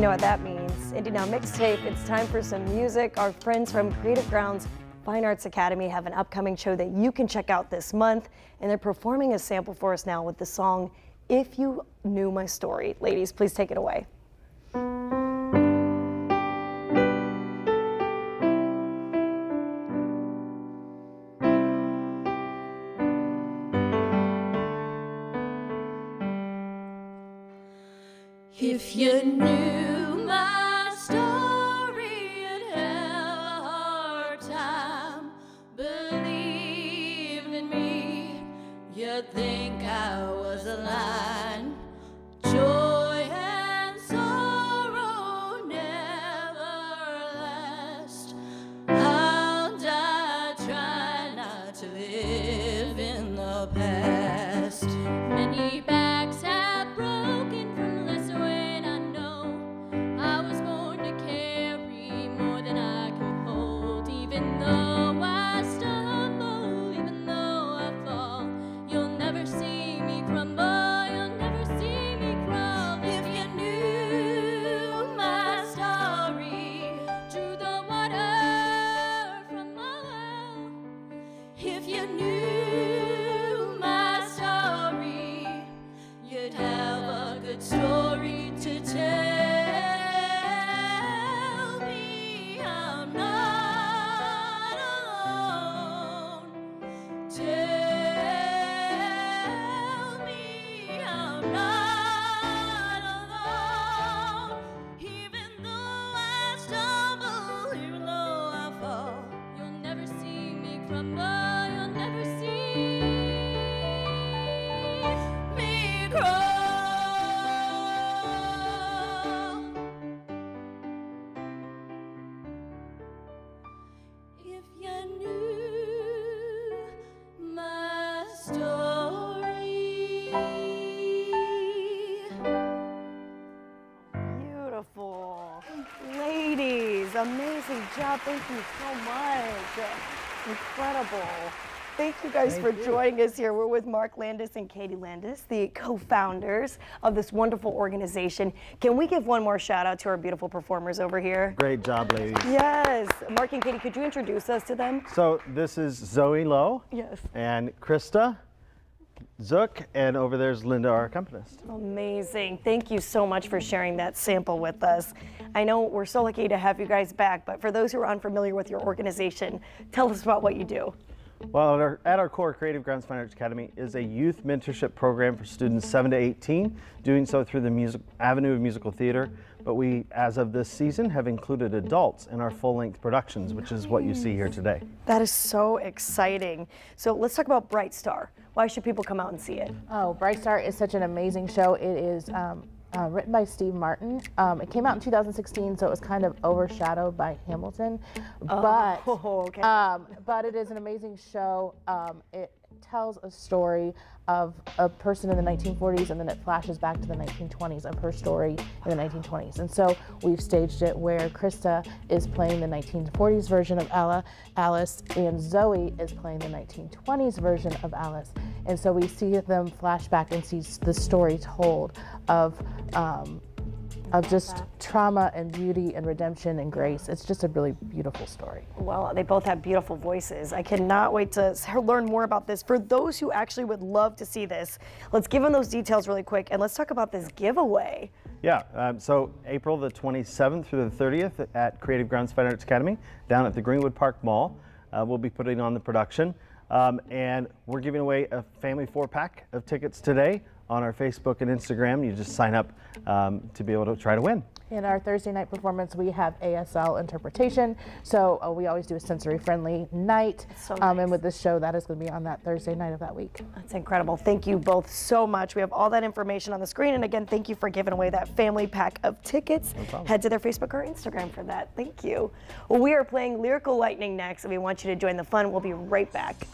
You know what that means. Indy Now Mixtape, it's time for some music. Our friends from Creative Grounds Fine Arts Academy have an upcoming show that you can check out this month, and they're performing a sample for us now with the song If You Knew My Story. Ladies, please take it away. If you knew me amazing job. Thank you so much. Incredible. Thank you guys for joining us here. We're with Mark Landis and Katie Landis, the co-founders of this wonderful organization. Can we give one more shout out to our beautiful performers over here? Great job, ladies. Yes. Mark and Katie, could you introduce us to them? So this is Zoe Lowe Yes. and Krista Zook, and over there's Linda, our accompanist. Amazing. Thank you so much for sharing that sample with us. I know we're so lucky to have you guys back, but for those who are unfamiliar with your organization, tell us about what you do. Well, at our, at our core, Creative Grounds Fine Arts Academy is a youth mentorship program for students 7 to 18, doing so through the music, avenue of musical theater. But we, as of this season, have included adults in our full-length productions, which is what you see here today. That is so exciting. So let's talk about Bright Star. Why should people come out and see it? Oh, Bright Star is such an amazing show. It is um, uh, written by Steve Martin. Um, it came out in 2016, so it was kind of overshadowed by Hamilton. But Oh, okay. um, but it is an amazing show. Um, it tells a story of a person in the 1940s, and then it flashes back to the 1920s of her story in the 1920s. And so we've staged it where Krista is playing the 1940s version of Ella, Alice, and Zoe is playing the 1920s version of Alice. And so we see them flash back and see the story told of um, of just trauma and beauty and redemption and grace. It's just a really beautiful story. Well, they both have beautiful voices. I cannot wait to learn more about this. For those who actually would love to see this, let's give them those details really quick and let's talk about this giveaway. Yeah, um, so April the 27th through the 30th at Creative Grounds Fine Arts Academy down at the Greenwood Park Mall. Uh, we'll be putting on the production. Um, and we're giving away a family four pack of tickets today on our Facebook and Instagram. You just sign up um, to be able to try to win. In our Thursday night performance, we have ASL interpretation. So uh, we always do a sensory friendly night. so um, nice. and with this show, that is going to be on that Thursday night of that week. That's incredible. Thank you both so much. We have all that information on the screen. And again, thank you for giving away that family pack of tickets. No Head to their Facebook or Instagram for that. Thank you. Well, we are playing Lyrical Lightning next, and we want you to join the fun. We'll be right back.